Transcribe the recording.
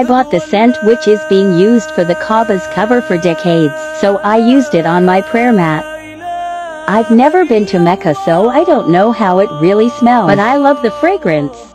I bought the scent which is being used for the Kaaba's cover for decades, so I used it on my prayer mat. I've never been to Mecca so I don't know how it really smells, but I love the fragrance.